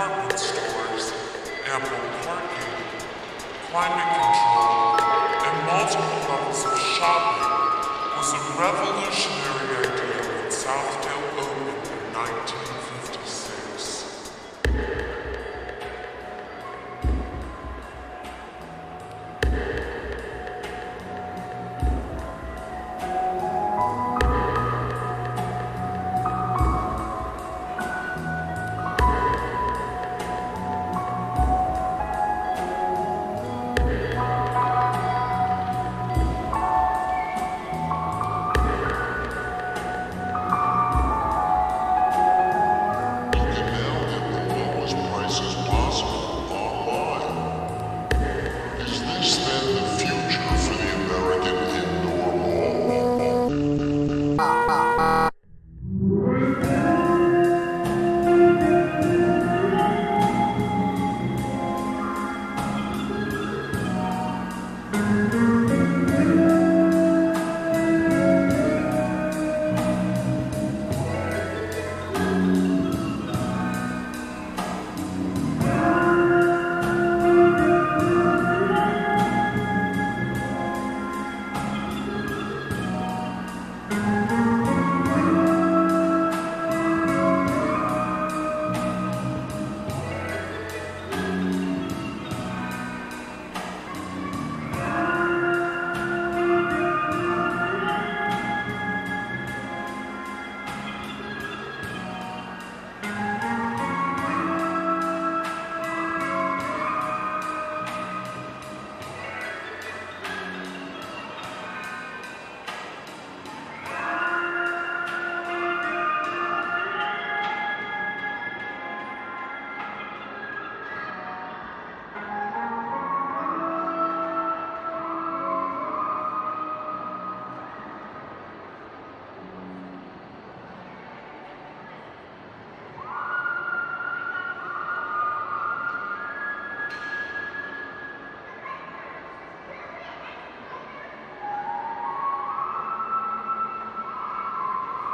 department stores, ample parking, climate control, and multiple levels of shopping was a revolutionary idea when Southdale opened in 1956.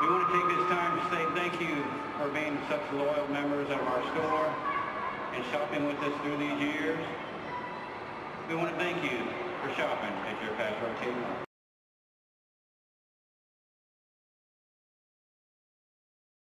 We want to take this time to say thank you for being such loyal members of our store and shopping with us through these years. We want to thank you for shopping at your Pass Road Kmart.